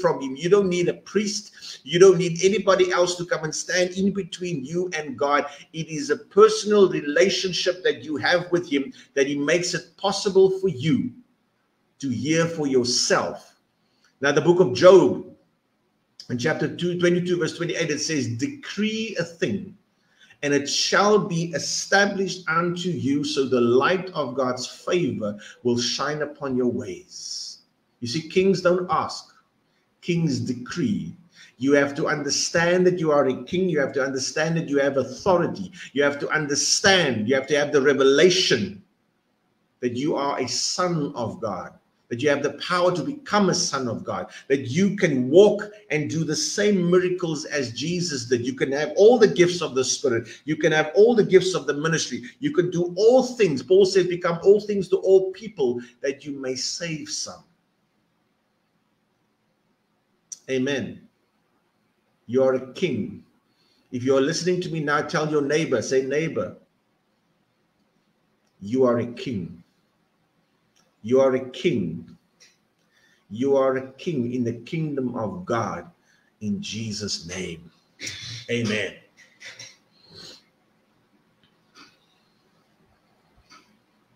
from him. You don't need a priest. You don't need anybody else to come and stand in between you and God. It is a personal relationship that you have with him that he makes it possible for you to hear for yourself. Now, the book of Job, in chapter 2, 22, verse 28, it says, Decree a thing, and it shall be established unto you, so the light of God's favor will shine upon your ways. You see, kings don't ask, king's decree. You have to understand that you are a king. You have to understand that you have authority. You have to understand, you have to have the revelation that you are a son of God, that you have the power to become a son of God, that you can walk and do the same miracles as Jesus did. You can have all the gifts of the Spirit. You can have all the gifts of the ministry. You can do all things. Paul says, become all things to all people that you may save some. Amen. You are a king. If you are listening to me now, tell your neighbor, say, neighbor, you are a king. You are a king. You are a king in the kingdom of God in Jesus' name. Amen.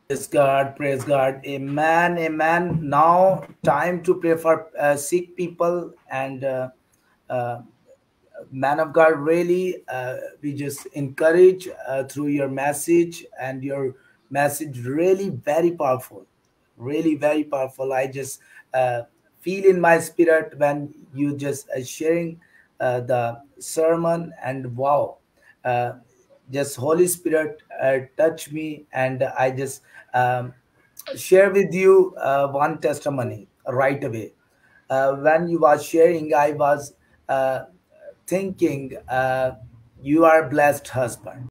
Praise God, praise God, amen, amen. Now, time to pray for uh, sick people and uh, uh, man of God. Really, uh, we just encourage uh, through your message and your message. Really, very powerful, really very powerful. I just uh, feel in my spirit when you just sharing the sermon, and wow just holy spirit uh, touch me and i just um, share with you uh, one testimony right away. Uh, when you were sharing i was uh, thinking uh, you are blessed husband